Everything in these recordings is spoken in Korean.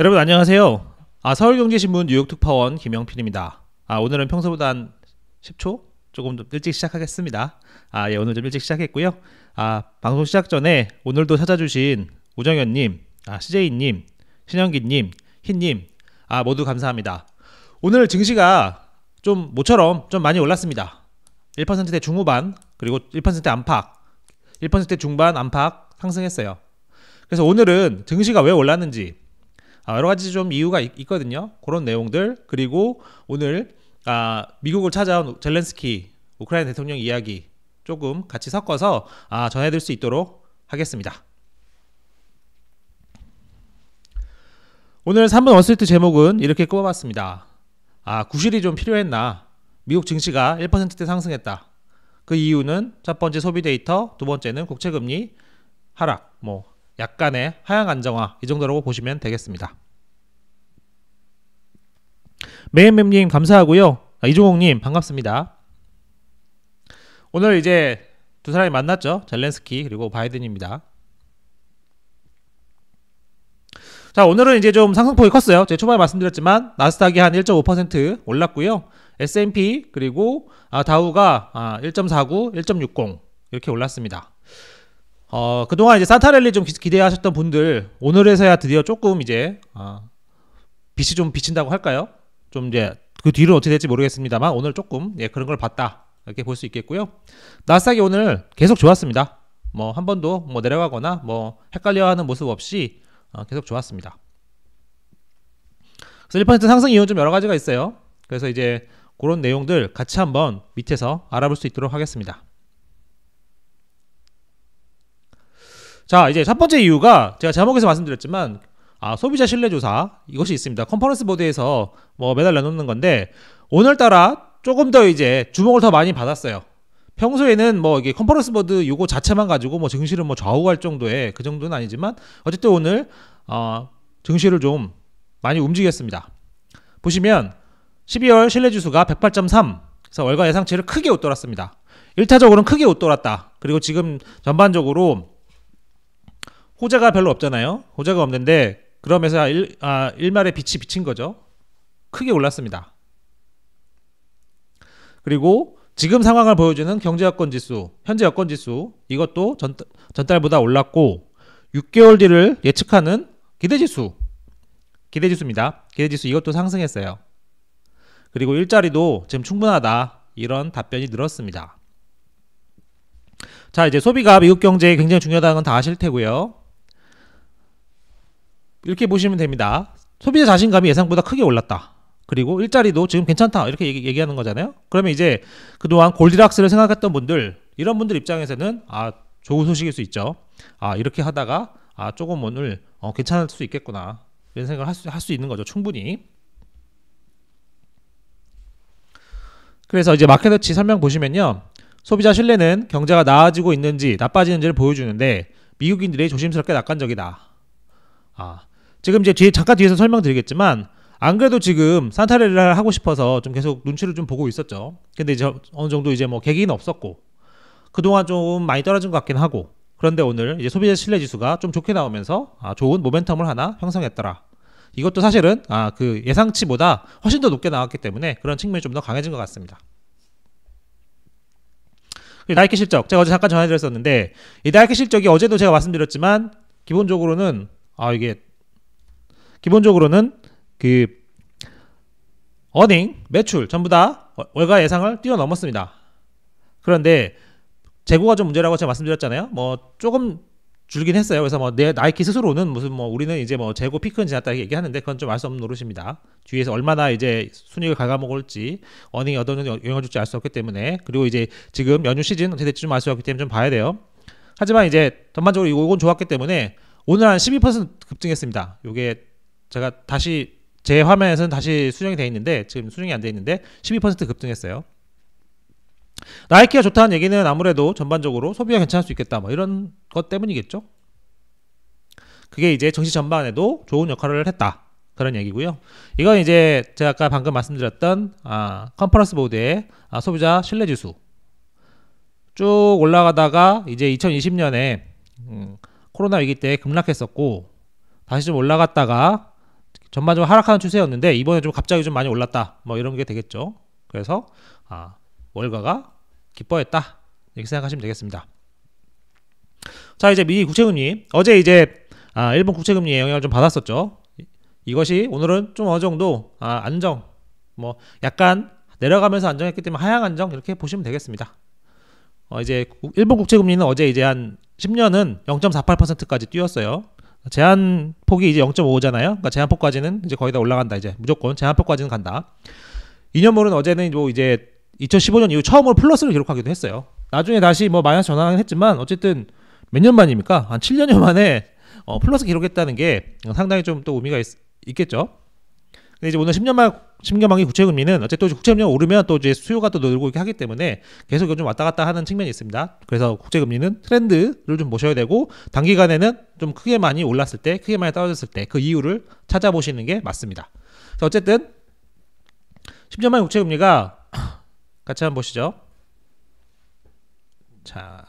여러분 안녕하세요. 아, 서울경제신문 뉴욕특파원 김영필입니다. 아, 오늘은 평소보다 한 10초 조금 더 일찍 시작하겠습니다. 아, 예, 오늘 좀 일찍 시작했고요. 아, 방송 시작 전에 오늘도 찾아주신 우정현님, 아, CJ님, 신영기님, 흰님, 아, 모두 감사합니다. 오늘 증시가 좀 모처럼 좀 많이 올랐습니다. 1%대 중후반 그리고 1% 안팎, 1% 중반 안팎 상승했어요. 그래서 오늘은 증시가 왜 올랐는지 아, 여러 가지 좀 이유가 있, 거든요 그런 내용들 그리고 오늘 아, 미국을 찾아온 젤렌스키 우크라이나 대통령 이야기 조금 같이 섞어서 아, 전해드릴 수 있도록 하겠습니다. 오늘 3분 월스트리트 제목은 이렇게 꼽아봤습니다. 아, 구실이 좀 필요했나? 미국 증시가 1%대 상승했다. 그 이유는 첫 번째 소비 데이터, 두 번째는 국채 금리 하락, 뭐 약간의 하향 안정화 이 정도라고 보시면 되겠습니다. 메인맵님 감사하고요. 아, 이종옥님 반갑습니다. 오늘 이제 두 사람이 만났죠. 젤렌스키 그리고 바이든입니다. 자 오늘은 이제 좀 상승폭이 컸어요. 제가 초반에 말씀드렸지만 나스닥이 한 1.5% 올랐고요. S&P 그리고 아, 다우가 아, 1.49, 1.60 이렇게 올랐습니다. 어, 그동안 이제 산타랠리 좀 기 대하셨던 분들 오늘에서야 드디어 조금 이제 어, 빛이 좀 비친다고 할까요? 좀 이제 그 뒤로 어떻게 될지 모르겠습니다만 오늘 조금 예, 그런 걸 봤다 이렇게 볼 수 있겠고요. 나스닥이 오늘 계속 좋았습니다. 뭐 한 번도 뭐 내려가거나 뭐 헷갈려하는 모습 없이 어, 계속 좋았습니다. 그래서 1% 상승 이유는 좀 여러 가지가 있어요. 그래서 이제 그런 내용들 같이 한번 밑에서 알아볼 수 있도록 하겠습니다. 자, 이제 첫 번째 이유가 제가 제목에서 말씀드렸지만 아, 소비자 신뢰 조사 이것이 있습니다. 컨퍼런스 보드에서 뭐 매달 내놓는 건데 오늘따라 조금 더 이제 주목을 더 많이 받았어요. 평소에는 뭐 이게 컨퍼런스 보드 요거 자체만 가지고 뭐 증시를 뭐 좌우할 정도의 그 정도는 아니지만 어쨌든 오늘 어, 증시를 좀 많이 움직였습니다. 보시면 12월 신뢰 지수가 108.3 그래서 월가 예상치를 크게 웃돌았습니다. 1타적으로는 크게 웃돌았다. 그리고 지금 전반적으로 호재가 별로 없잖아요. 호재가 없는데 그러면서 일, 아, 일말의 빛이 비친 거죠. 크게 올랐습니다. 그리고 지금 상황을 보여주는 경제 여건 지수, 현재 여건 지수 이것도 전, 전달보다 올랐고 6개월 뒤를 예측하는 기대 지수, 기대 지수입니다. 기대 지수 이것도 상승했어요. 그리고 일자리도 지금 충분하다 이런 답변이 늘었습니다. 자 이제 소비가 미국 경제에 굉장히 중요하다는 건 다 아실 테고요. 이렇게 보시면 됩니다. 소비자 자신감이 예상보다 크게 올랐다. 그리고 일자리도 지금 괜찮다. 이렇게 얘기, 하는 거잖아요. 그러면 이제 그동안 골디락스를 생각했던 분들, 이런 분들 입장에서는 아, 좋은 소식일 수 있죠. 아, 이렇게 하다가 아, 조금 오늘 어, 괜찮을 수 있겠구나. 이런 생각을 할 수, 할 수 있는 거죠. 충분히. 그래서 이제 마켓워치 설명 보시면요. 소비자 신뢰는 경제가 나아지고 있는지 나빠지는지를 보여주는데 미국인들이 조심스럽게 낙관적이다. 아, 지금 이제 뒤에 잠깐 뒤에서 설명드리겠지만 안 그래도 지금 산타레를 하고 싶어서 좀 계속 눈치를 좀 보고 있었죠. 근데 이제 어느 정도 이제 뭐 계기는 없었고 그동안 좀 많이 떨어진 것 같긴 하고 그런데 오늘 이제 소비자 신뢰 지수가 좀 좋게 나오면서 아, 좋은 모멘텀을 하나 형성했더라. 이것도 사실은 아, 그 예상치보다 훨씬 더 높게 나왔기 때문에 그런 측면이 좀 더 강해진 것 같습니다. 나이키 실적 제가 어제 잠깐 전해드렸었는데 이 나이키 실적이 어제도 제가 말씀드렸지만 기본적으로는 아 이게 기본적으로는 그 어닝, 매출 전부 다 월가 예상을 뛰어넘었습니다. 그런데 재고가 좀 문제라고 제가 말씀드렸잖아요. 뭐 조금 줄긴 했어요. 그래서 뭐 내 나이키 스스로는 무슨 뭐 우리는 이제 뭐 재고 피크는 지났다 이렇게 얘기하는데 그건 좀 알 수 없는 노릇입니다. 뒤에서 얼마나 이제 순익을 갉아먹을지 어닝이 어떤 영향을 줄지 알 수 없기 때문에 그리고 이제 지금 연휴 시즌 어떻게 될지 좀 알 수 없기 때문에 좀 봐야 돼요. 하지만 이제 전반적으로 이건 좋았기 때문에 오늘 한 12% 급등했습니다. 요게 제가 다시 제 화면에서는 다시 수정이 되어 있는데 지금 수정이 안 되어 있는데 12% 급등했어요. 나이키가 좋다는 얘기는 아무래도 전반적으로 소비가 괜찮을 수 있겠다 뭐 이런 것 때문이겠죠. 그게 이제 정시 전반에도 좋은 역할을 했다 그런 얘기고요. 이건 이제 제가 아까 방금 말씀드렸던 아, 컨퍼런스 보드의 아, 소비자 신뢰 지수 쭉 올라가다가 이제 2020년에 음, 코로나 위기 때 급락했었고 다시 좀 올라갔다가 전반적으로 하락하는 추세였는데 이번에 좀 갑자기 좀 많이 올랐다. 뭐 이런 게 되겠죠. 그래서 아, 월가가 기뻐했다. 이렇게 생각하시면 되겠습니다. 자, 이제 미 국채금리 어제 이제 아, 일본 국채금리의 영향을 좀 받았었죠. 이것이 오늘은 좀 어느 정도 아, 안정 뭐 약간 내려가면서 안정했기 때문에 하향 안정 이렇게 보시면 되겠습니다. 어, 이제 일본 국채 금리는 어제 이제 한 10년은 0.48%까지 뛰었어요. 제한 폭이 이제 0.5잖아요. 그러니까 제한 폭까지는 이제 거의 다 올라간다 이제 무조건 제한 폭까지는 간다. 2년물은 어제는 뭐 이제 2015년 이후 처음으로 플러스를 기록하기도 했어요. 나중에 다시 뭐 마이너스 전환을 했지만 어쨌든 몇 년 만입니까? 한 7년여 만에 어, 플러스 기록했다는 게 상당히 좀 또 의미가 있, 있겠죠. 근데 이제 오늘 10년만 10년만기 국채 금리는 어쨌든 국채 금리가 오르면 또 이제 수요가 또 늘고 이렇게 하기 때문에 계속 좀 왔다 갔다 하는 측면이 있습니다. 그래서 국채 금리는 트렌드를 좀 보셔야 되고 단기간에는 좀 크게 많이 올랐을 때, 크게 많이 떨어졌을 때 그 이유를 찾아보시는 게 맞습니다. 그래서 어쨌든 10년만기 국채 금리가 같이 한번 보시죠. 자.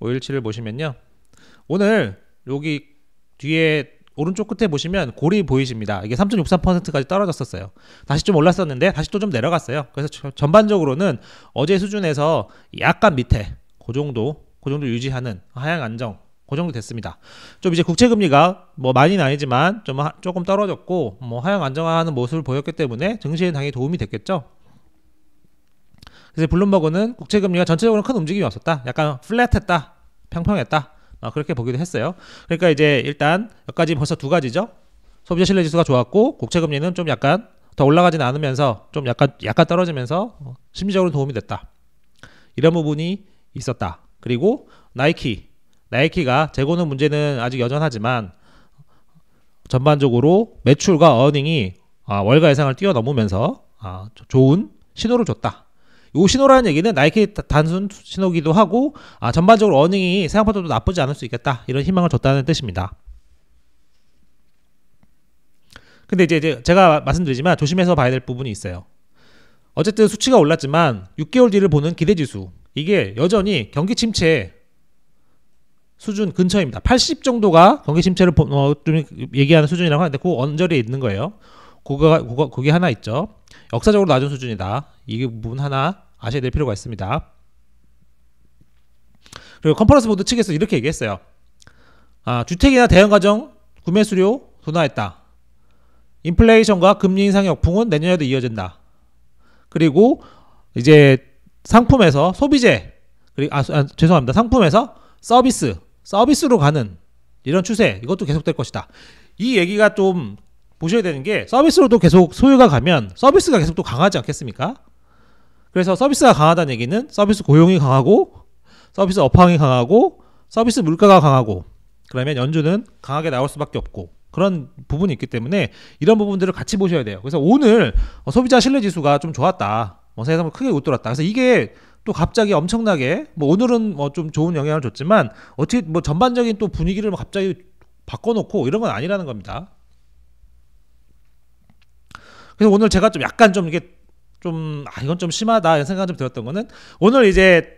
517을 보시면요. 오늘 여기 뒤에 오른쪽 끝에 보시면 골이 보이십니다. 이게 3.63%까지 떨어졌었어요. 다시 좀 올랐었는데 다시 또 좀 내려갔어요. 그래서 전반적으로는 어제 수준에서 약간 밑에 그 정도 그 정도 유지하는 하향 안정 그 정도 됐습니다. 좀 이제 국채 금리가 뭐 많이는 아니지만 좀 하, 조금 떨어졌고 뭐 하향 안정화하는 모습을 보였기 때문에 증시에 당연히 도움이 됐겠죠. 그래서 블룸버그는 국채 금리가 전체적으로 큰 움직임이 없었다. 약간 플랫했다. 평평했다. 어, 그렇게 보기도 했어요. 그러니까 이제 일단 여기까지 벌써 두 가지죠. 소비자 신뢰 지수가 좋았고 국채 금리는 좀 약간 더 올라가진 않으면서 좀 약간 약간 떨어지면서 어, 심리적으로 도움이 됐다. 이런 부분이 있었다. 그리고 나이키 나이키가 재고는 문제는 아직 여전하지만 전반적으로 매출과 어닝이 아, 월가 예상을 뛰어넘으면서 아, 좋은 신호를 줬다. 요 신호라는 얘기는 나이키 단순 신호기도 하고 아, 전반적으로 어닝이 생각보다 도 나쁘지 않을 수 있겠다 이런 희망을 줬다는 뜻입니다. 근데 이제 제가 말씀드리지만 조심해서 봐야 될 부분이 있어요. 어쨌든 수치가 올랐지만 6개월 뒤를 보는 기대지수 이게 여전히 경기 침체 수준 근처입니다. 80 정도가 경기 침체를 어, 좀 얘기하는 수준이라고 하는데 그 언저리에 있는 거예요. 그거가 그거 그게 하나 있죠. 역사적으로 낮은 수준이다. 이 부분 하나 아셔야 될 필요가 있습니다. 그리고 컨퍼런스 보드 측에서 이렇게 얘기했어요. 아, 주택이나 대형 가정 구매 수요 둔화했다. 인플레이션과 금리 인상의 역풍은 내년에도 이어진다. 그리고 이제 상품에서 소비재 그리고 아, 아 죄송합니다. 상품에서 서비스 서비스로 가는 이런 추세 이것도 계속될 것이다. 이 얘기가 좀 보셔야 되는 게 서비스로도 계속 소유가 가면 서비스가 계속 또 강하지 않겠습니까? 그래서 서비스가 강하다는 얘기는 서비스 고용이 강하고 서비스 업황이 강하고 서비스 물가가 강하고 그러면 연준은 강하게 나올 수밖에 없고 그런 부분이 있기 때문에 이런 부분들을 같이 보셔야 돼요. 그래서 오늘 소비자 신뢰 지수가 좀 좋았다. 뭐 세상을 크게 웃돌았다. 그래서 이게 또 갑자기 엄청나게 뭐 오늘은 뭐 좀 좋은 영향을 줬지만 어떻게 뭐 전반적인 또 분위기를 갑자기 바꿔놓고 이런 건 아니라는 겁니다. 그래서 오늘 제가 좀 약간 좀 이게 좀 아, 이건 좀 심하다 이런 생각 좀 들었던 거는 오늘 이제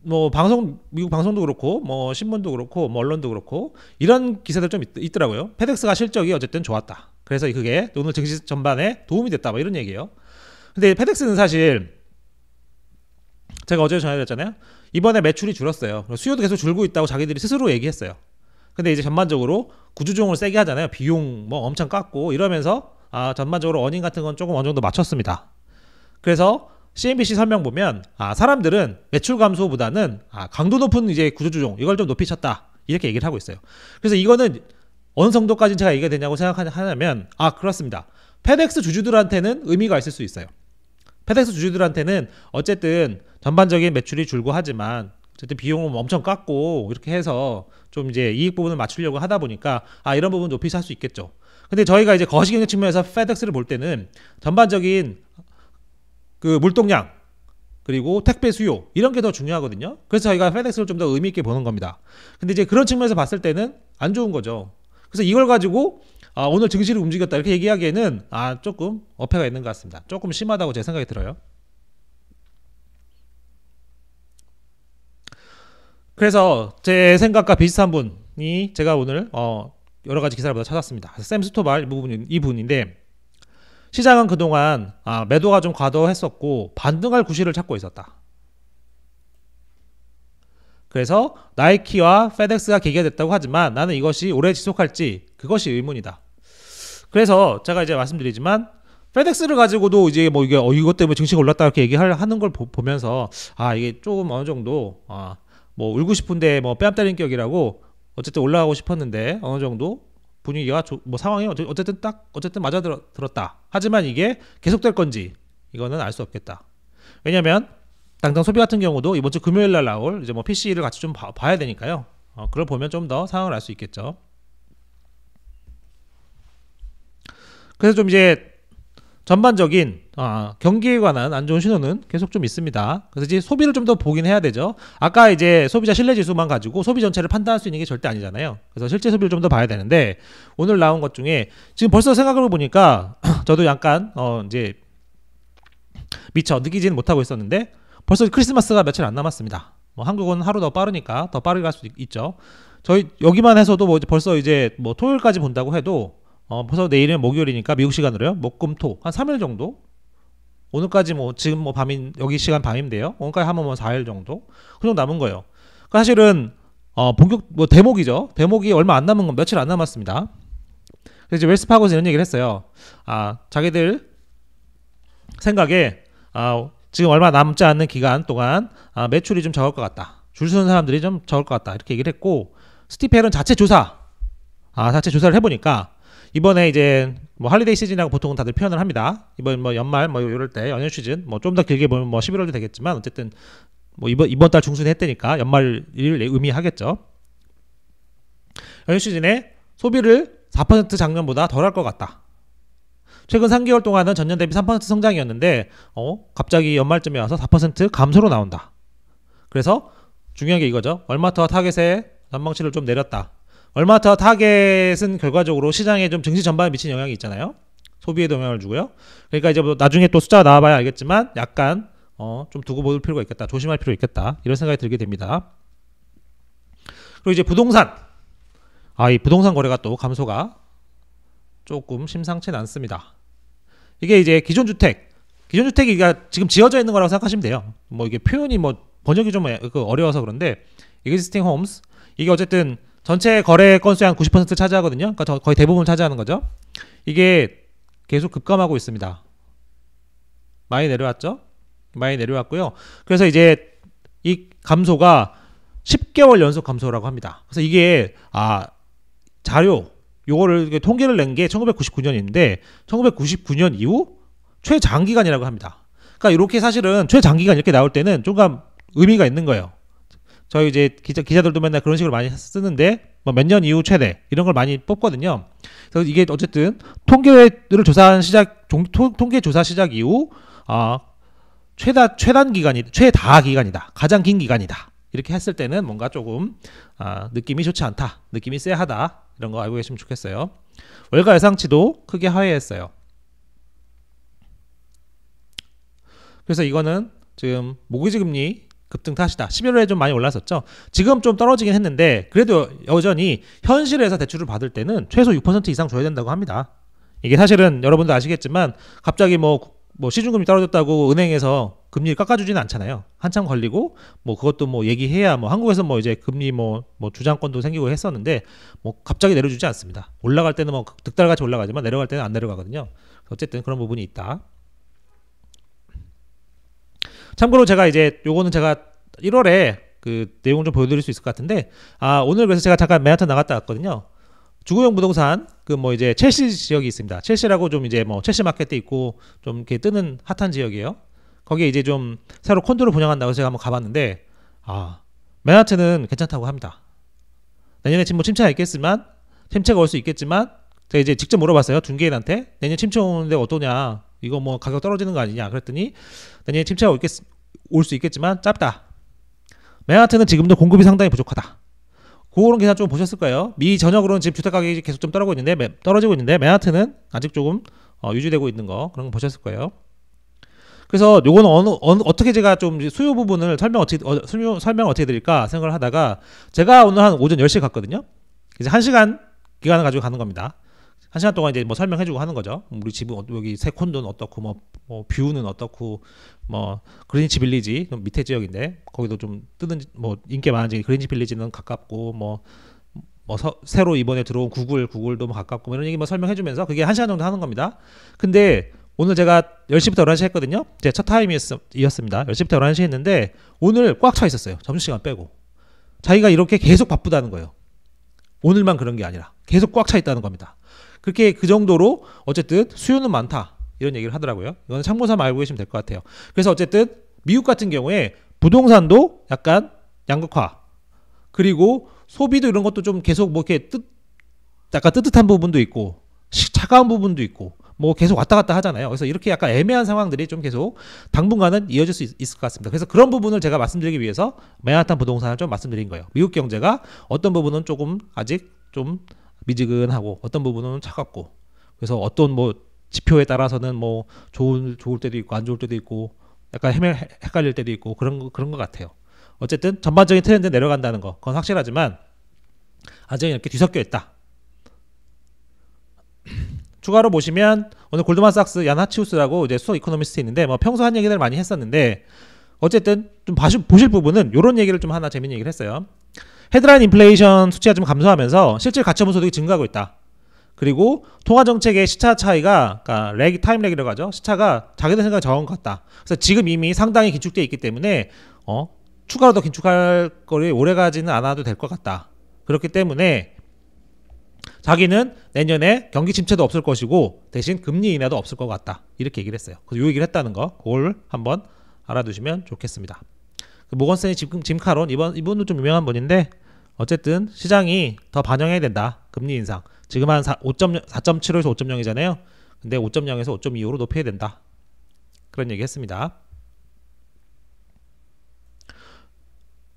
뭐 방송 미국 방송도 그렇고 뭐 신문도 그렇고 뭐 언론도 그렇고 이런 기사들 좀 있, 더라고요 페덱스가 실적이 어쨌든 좋았다. 그래서 그게 오늘 증시 전반에 도움이 됐다. 뭐 이런 얘기예요. 근데 페덱스는 사실 제가 어제 전해드렸잖아요. 이번에 매출이 줄었어요. 수요도 계속 줄고 있다고 자기들이 스스로 얘기했어요. 근데 이제 전반적으로 구조조정을 세게 하잖아요. 비용 뭐 엄청 깎고 이러면서 아, 전반적으로 어닝 같은 건 조금 어느 정도 맞췄습니다. 그래서 CNBC 설명 보면 아, 사람들은 매출 감소보다는 아, 강도 높은 이제 구조 조정 이걸 좀 높이 쳤다 이렇게 얘기를 하고 있어요. 그래서 이거는 어느 정도까지 제가 얘기가 되냐고 생각하냐면 아 그렇습니다. 페덱스 주주들한테는 의미가 있을 수 있어요. 페덱스 주주들한테는 어쨌든 전반적인 매출이 줄고 하지만 어쨌든 비용은 엄청 깎고 이렇게 해서 좀 이제 이익 부분을 맞추려고 하다 보니까 아 이런 부분 높이 살 수 있겠죠. 근데 저희가 이제 거시경제 측면에서 페덱스를 볼 때는 전반적인 그 물동량 그리고 택배 수요 이런 게 더 중요하거든요. 그래서 저희가 페덱스를 좀 더 의미 있게 보는 겁니다. 근데 이제 그런 측면에서 봤을 때는 안 좋은 거죠. 그래서 이걸 가지고 아, 오늘 증시를 움직였다 이렇게 얘기하기에는 아 조금 어폐가 있는 것 같습니다. 조금 심하다고 제 생각이 들어요. 그래서 제 생각과 비슷한 분이 제가 오늘 어, 여러 가지 기사를 찾았습니다. 샘 스토발 부분 이 부분인데 시장은 그동안 아, 매도가 좀 과도했었고 반등할 구실을 찾고 있었다. 그래서 나이키와 페덱스가 계기가 됐다고 하지만 나는 이것이 오래 지속할지 그것이 의문이다. 그래서 제가 이제 말씀드리지만 페덱스를 가지고도 이제 뭐 이게 어 이것 때문에 증시가 올랐다 이렇게 얘기를 하는 걸 보, 면서아 이게 조금 어느 정도 아뭐 울고 싶은데 뭐 뺨 때린 격이라고 어쨌든 올라가고 싶었는데 어느 정도 분위기가 조, 뭐 상황이 어쨌든 딱 어쨌든 맞아 들었다. 하지만 이게 계속될 건지 이거는 알 수 없겠다. 왜냐하면 당장 소비 같은 경우도 이번 주 금요일 날 나올 이제 뭐 PC를 같이 좀 봐, 야 되니까요. 어, 그걸 보면 좀 더 상황을 알 수 있겠죠. 그래서 좀 이제 전반적인 아, 경기에 관한 안 좋은 신호는 계속 좀 있습니다. 그래서 이제 소비를 좀 더 보긴 해야 되죠. 아까 이제 소비자 신뢰 지수만 가지고 소비 전체를 판단할 수 있는 게 절대 아니잖아요. 그래서 실제 소비를 좀 더 봐야 되는데 오늘 나온 것 중에 지금 벌써 생각을 보니까 저도 약간 어 이제 미처 느끼지는 못하고 있었는데 벌써 크리스마스가 며칠 안 남았습니다. 뭐 한국은 하루 더 빠르니까 더 빠르게 갈수 있죠. 저희 여기만 해서도 뭐 벌써 이제 뭐 토요일까지 본다고 해도 어 벌써 내일은 목요일이니까 미국 시간으로요. 목금토 한 3일 정도 오늘까지 뭐 지금 뭐 밤인 여기 시간 밤인데요. 오늘까지 하면 뭐 4일 정도 그 정도 남은 거예요. 그러니까 사실은 어 본격 뭐 대목이죠. 대목이 얼마 안 남은 건 며칠 안 남았습니다. 그래서 이제 웰스파고에서 이런 얘기를 했어요. 아 자기들 생각에 아 지금 얼마 남지 않는 기간 동안 아, 매출이 좀 적을 것 같다. 줄 서는 사람들이 좀 적을 것 같다. 이렇게 얘기를 했고 스티펠은 자체 조사 아 자체 조사를 해보니까 이번에 이제 뭐 holiday 시즌이라고 보통은 다들 표현을 합니다. 이번 뭐 연말 뭐 이럴 때 연휴 시즌 뭐 좀 더 길게 보면 뭐 11월도 되겠지만 어쨌든 뭐 이번 이번 달 중순에 했다니까 연말을 의미하겠죠. 연휴 시즌에 소비를 4% 작년보다 덜 할 것 같다. 최근 3개월 동안은 전년 대비 3% 성장이었는데 어, 갑자기 연말쯤에 와서 4% 감소로 나온다. 그래서 중요한 게 이거죠. 월마트 타겟의 전망치를 좀 내렸다. 월마트 타겟은 결과적으로 시장에 좀 증시 전반에 미친 영향이 있잖아요. 소비에도 영향을 주고요. 그러니까 이제 뭐 나중에 또 숫자가 나와봐야 알겠지만 약간 어, 좀 두고 볼 필요가 있겠다. 조심할 필요 있겠다. 이런 생각이 들게 됩니다. 그리고 이제 부동산. 아, 이 부동산 거래가 또 감소가 조금 심상치는 않습니다. 이게 이제 기존 주택, 기존 주택이 지금 지어져 있는 거라고 생각하시면 돼요. 뭐 이게 표현이 뭐 번역이 좀그 어려워서 그런데 existing homes 이게 어쨌든 전체 거래 건수의 한 90% 차지하거든요. 그러니까 거의 대부분 차지하는 거죠. 이게 계속 급감하고 있습니다. 많이 내려왔죠? 많이 내려왔고요. 그래서 이제 이 감소가 10개월 연속 감소라고 합니다. 그래서 이게 아 자료 요거를 통계를 낸 게 1999년인데 1999년 이후 최장기간이라고 합니다. 그러니까 이렇게 사실은 최장기간 이렇게 나올 때는 조금 의미가 있는 거예요. 저희 이제 기자, 기자들도 맨날 그런 식으로 많이 쓰는데 뭐 몇 년 이후 최대 이런 걸 많이 뽑거든요. 그래서 이게 어쨌든 통계를 조사한 시작 종, 통계 조사 시작 이후 아 최다 최단 기간이 최다 기간이다. 가장 긴 기간이다. 이렇게 했을 때는 뭔가 조금 아, 느낌이 좋지 않다. 느낌이 쎄하다. 이런 거 알고 계시면 좋겠어요. 월가 예상치도 크게 하회했어요. 그래서 이거는 지금 모기지 금리 급등 탓이다. 11월에 좀 많이 올랐었죠. 지금 좀 떨어지긴 했는데 그래도 여전히 현실에서 대출을 받을 때는 최소 6% 이상 줘야 된다고 합니다. 이게 사실은 여러분도 아시겠지만 갑자기 뭐, 뭐 시중금리 떨어졌다고 은행에서 금리를 깎아주지는 않잖아요. 한참 걸리고 뭐 그것도 뭐 얘기해야 뭐 한국에서 뭐 이제 금리 뭐, 뭐 주장권도 생기고 했었는데 뭐 갑자기 내려주지 않습니다. 올라갈 때는 뭐 득달같이 올라가지만 내려갈 때는 안 내려가거든요. 어쨌든 그런 부분이 있다. 참고로 제가 이제 요거는 제가 1월에 그 내용 좀 보여드릴 수 있을 것 같은데 아 오늘 그래서 제가 잠깐 맨하튼 나갔다 왔거든요. 주거용 부동산 그 뭐 이제 첼시 지역이 있습니다. 첼시라고 좀 이제 뭐 첼시 마켓도 있고 좀 이렇게 뜨는 핫한 지역이에요. 거기에 이제 좀 새로 콘도를 분양한다고 제가 한번 가봤는데 아 맨하튼은 괜찮다고 합니다. 내년에 뭐 침체가 있겠지만 침체가 올 수 있겠지만 제가 이제 직접 물어봤어요 중개인한테 내년 침체 오는데 어떠냐 이거 뭐 가격 떨어지는 거 아니냐 그랬더니 내년에 침체가 올 수 있겠지만 짧다 맨하튼은 지금도 공급이 상당히 부족하다 그런 계산 좀 보셨을 거예요 미 전역으로는 지금 주택 가격이 계속 좀 떨어지고 있는데 떨어지고 있는데 맨하튼은 아직 조금 어, 유지되고 있는 거 그런 거 보셨을 거예요 그래서 요거는 어느, 어느 어떻게 제가 좀 수요 부분을 설명 어떻게 어, 설명 설명 어떻게 드릴까 생각을 하다가 제가 오늘 한 오전 10시에 갔거든요. 이제 1시간 기간을 가지고 가는 겁니다. 한 시간 동안 이제 뭐 설명해주고 하는 거죠. 우리 집은 어- 여기 세콘도는 어떻고 뭐, 뭐 뷰는 어떻고 뭐 그린치 빌리지 좀 밑에 지역인데 거기도 좀 뜨는 뭐 인기 많은 지역 그린치 빌리지는 가깝고 뭐. 뭐 서- 새로 이번에 들어온 구글 구글도 뭐 가깝고 뭐 이런 얘기 뭐 설명해주면서 그게 한 시간 정도 하는 겁니다. 근데 오늘 제가 10시부터 11시 했거든요. 제 첫 타임이었습니다. 10시부터 11시 했는데 오늘 꽉 차 있었어요. 점심시간 빼고. 자기가 이렇게 계속 바쁘다는 거예요. 오늘만 그런 게 아니라 계속 꽉 차 있다는 겁니다. 그렇게 그 정도로 어쨌든 수요는 많다. 이런 얘기를 하더라고요. 이거는 참고삼아 알고 계시면 될 것 같아요. 그래서 어쨌든 미국 같은 경우에 부동산도 약간 양극화 그리고 소비도 이런 것도 좀 계속 뭐 이렇게 뜻 약간 뜨뜻한 부분도 있고 시- 차가운 부분도 있고 뭐 계속 왔다 갔다 하잖아요. 그래서 이렇게 약간 애매한 상황들이 좀 계속 당분간은 이어질 수 있, 을것 같습니다. 그래서 그런 부분을 제가 말씀드리기 위해서 맨하탄 부동산을 좀 말씀드린 거예요. 미국 경제가 어떤 부분은 조금 아직 좀 미지근하고 어떤 부분은 차갑고 그래서 어떤 뭐 지표에 따라서는 뭐 좋은 좋을 때도 있고 안 좋을 때도 있고 약간 헤매, 헷갈릴 때도 있고 그런 거, 그런 것 같아요. 어쨌든 전반적인 트렌드 내려간다는 거 그건 확실하지만 아직은 이렇게 뒤섞여 있다. 추가로 보시면 오늘 골드만삭스 얀 하치우스라고 이제 수석 이코노미스트 있는데 뭐 평소 한 얘기들 많이 했었는데 어쨌든 좀 봐시, 보실 부분은 이런 얘기를 좀 하나 재밌는 얘기를 했어요. 헤드라인 인플레이션 수치가 좀 감소하면서 실질 가처분 소득이 증가하고 있다. 그리고 통화 정책의 시차 차이가 그러니까 lag, time lag이라고 하죠. 시차가 자기들 생각에 적은 것 같다. 그래서 지금 이미 상당히 긴축돼 있기 때문에 어, 추가로 더 긴축할 거리 오래 가지는 않아도 될 것 같다. 그렇기 때문에 자기는 내년에 경기 침체도 없을 것이고 대신 금리 인하도 없을 것 같다. 이렇게 얘기를 했어요. 그래서 요 얘기를 했다는 거, 그걸 한번 알아두시면 좋겠습니다. 그 모건스탠리 짐, 짐 카론 이번 이분도 좀 유명한 분인데 어쨌든 시장이 더 반영해야 된다. 금리 인상. 지금 한 5.0, 4.75에서 5.0이잖아요. 근데 5.0에서 5.25로 높여야 된다. 그런 얘기 했습니다.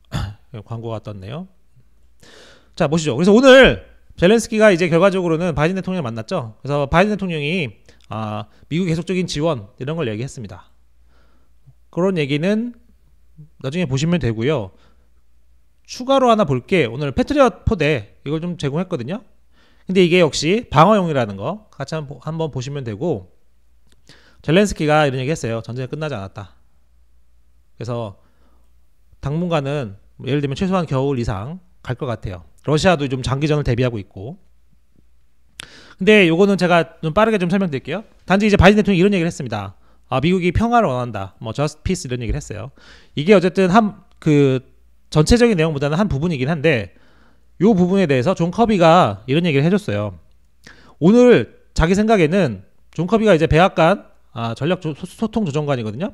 광고가 떴네요. 자, 보시죠. 그래서 오늘 젤렌스키가 이제 결과적으로는 바이든 대통령을 만났죠. 그래서 바이든 대통령이 아, 미국 계속적인 지원 이런 걸 얘기했습니다. 그런 얘기는 나중에 보시면 되고요. 추가로 하나 볼게 오늘 패트리엇 포대 이걸 좀 제공했거든요. 근데 이게 역시 방어용이라는 거 같이 한번, 한번 보시면 되고 젤렌스키가 이런 얘기 했어요. 전쟁이 끝나지 않았다. 그래서 당분간은 예를 들면 최소한 겨울 이상 갈 것 같아요. 러시아도 좀 장기전을 대비하고 있고. 근데 요거는 제가 좀 빠르게 좀 설명드릴게요. 단지 이제 바이든 대통령이 이런 얘기를 했습니다. 아, 미국이 평화를 원한다. 뭐 just peace 이런 얘기를 했어요. 이게 어쨌든 한 그 전체적인 내용보다는 한 부분이긴 한데 요 부분에 대해서 존 커비가 이런 얘기를 해줬어요. 오늘 자기 생각에는 존 커비가 이제 백악관 아, 전략 소통 조정관이거든요.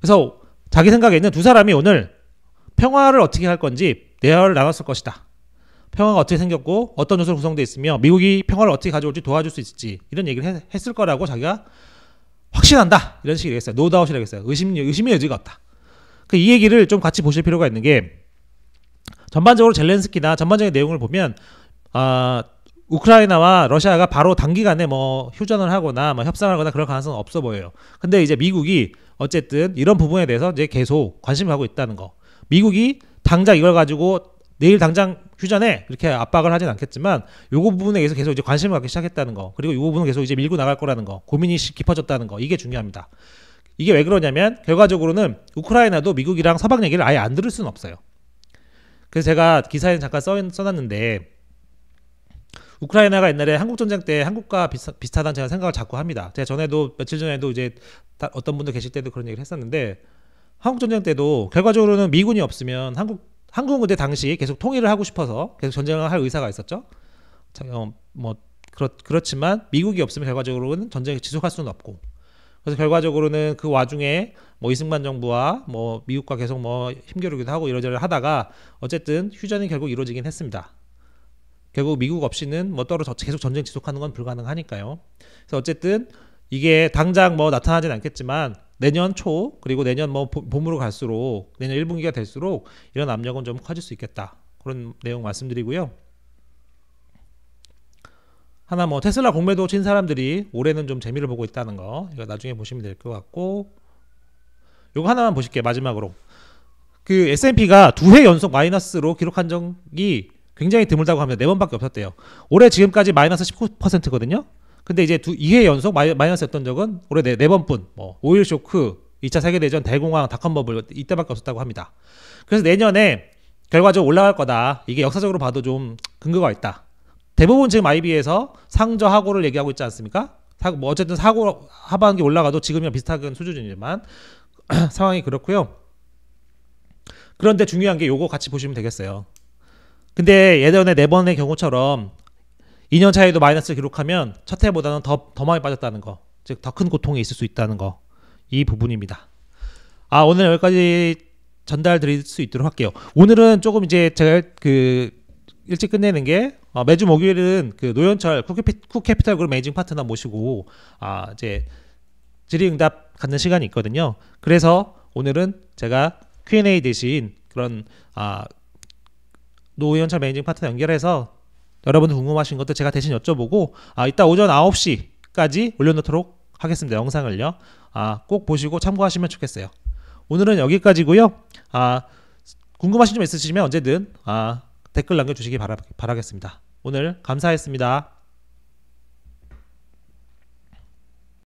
그래서 자기 생각에는 두 사람이 오늘 평화를 어떻게 할 건지 대화를 나눴을 것이다. 평화가 어떻게 생겼고 어떤 요소로 구성되어 있으며 미국이 평화를 어떻게 가져올지 도와줄 수 있을지 이런 얘기를 했, 했을 거라고 자기가 확신한다 이런 식으로 얘기했어요. 노다웃이라고 했어요. 의심 의심의 여지가 없다. 그 이 얘기를 좀 같이 보실 필요가 있는 게 전반적으로 젤렌스키나 전반적인 내용을 보면 아 우크라이나와 러시아가 바로 단기간에 뭐 휴전을 하거나 뭐 협상을 하거나 그럴 가능성은 없어 보여요. 근데 이제 미국이 어쨌든 이런 부분에 대해서 이제 계속 관심을 하고 있다는 거. 미국이 당장 이걸 가지고 내일 당장 휴전해 이렇게 압박을 하진 않겠지만 요거 부분에 대해서 계속 이제 관심을 갖기 시작했다는 거 그리고 요 부분은 계속 이제 밀고 나갈 거라는 거 고민이 시- 깊어졌다는 거 이게 중요합니다. 이게 왜 그러냐면 결과적으로는 우크라이나도 미국이랑 서방 얘기를 아예 안 들을 수는 없어요. 그래서 제가 기사에 잠깐 써, 써놨는데 우크라이나가 옛날에 한국 전쟁 때 한국과 비슷, 비슷하다는 제가 생각을 자꾸 합니다. 제가 전에도 며칠 전에도 이제 다- 어떤 분들 계실 때도 그런 얘기를 했었는데 한국 전쟁 때도 결과적으로는 미군이 없으면 한국 그때 당시 계속 통일을 하고 싶어서 계속 전쟁을 할 의사가 있었죠. 자, 어, 뭐 그렇, 그렇지만 미국이 없으면 결과적으로는 전쟁을 지속할 수는 없고 그래서 결과적으로는 그 와중에 뭐 이승만 정부와 뭐 미국과 계속 뭐 힘겨루기도 하고 이러저러 하다가 어쨌든 휴전이 결국 이루어지긴 했습니다. 결국 미국 없이는 뭐 떨어 계속 전쟁 지속하는 건 불가능하니까요. 그래서 어쨌든 이게 당장 뭐 나타나진 않겠지만 내년 초 그리고 내년 뭐 봄- 봄으로 갈수록 내년 1분기가 될수록 이런 압력은 좀 커질 수 있겠다. 그런 내용 말씀드리고요. 하나 뭐 테슬라 공매도 친 사람들이 올해는 좀 재미를 보고 있다는 거 이거 나중에 보시면 될 것 같고 요거 하나만 보실게요 마지막으로 그 S&P가 두 해 연속 마이너스로 기록한 적이 굉장히 드물다고 합니다. 네 번밖에 없었대요. 올해 지금까지 마이너스 19%거든요. 근데 이제 두 2회 연속 마이, 마이너스였던 적은 올해 네, 네 번뿐. 뭐 오일 쇼크, 2차 세계 대전, 대공황, 닷컴 버블 이때밖에 없었다고 합니다. 그래서 내년에 결과적으로 올라갈 거다. 이게 역사적으로 봐도 좀 근거가 있다. 대부분 지금 IB에서 상저하고를 얘기하고 있지 않습니까? 사, 뭐 어쨌든 사고 하반기 올라가도 지금이랑 비슷한 수준이지만 상황이 그렇고요. 그런데 중요한 게 요거 같이 보시면 되겠어요. 근데 예전에 네 번의 경우처럼 2년 차에도 마이너스 기록하면 첫 해보다는 더, 더 많이 빠졌다는 거. 즉, 더 큰 고통이 있을 수 있다는 거. 이 부분입니다. 아, 오늘 여기까지 전달 드릴 수 있도록 할게요. 오늘은 조금 이제 제가 그 일찍 끝내는 게 어, 매주 목요일은 그 노현철 쿠캐피, 쿠캐피탈 그룹 매니징 파트너 모시고 아, 이제 질의응답 갖는 시간이 있거든요. 그래서 오늘은 제가 Q&A 대신 그런 아, 노현철 매니징 파트너 연결해서 여러분들 궁금하신 것도 제가 대신 여쭤보고 아, 이따 오전 9시까지 올려놓도록 하겠습니다. 영상을요. 아, 꼭 보시고 참고하시면 좋겠어요. 오늘은 여기까지고요. 아, 궁금하신 점 있으시면 언제든 아, 댓글 남겨주시기 바라, 바라겠습니다. 오늘 감사했습니다.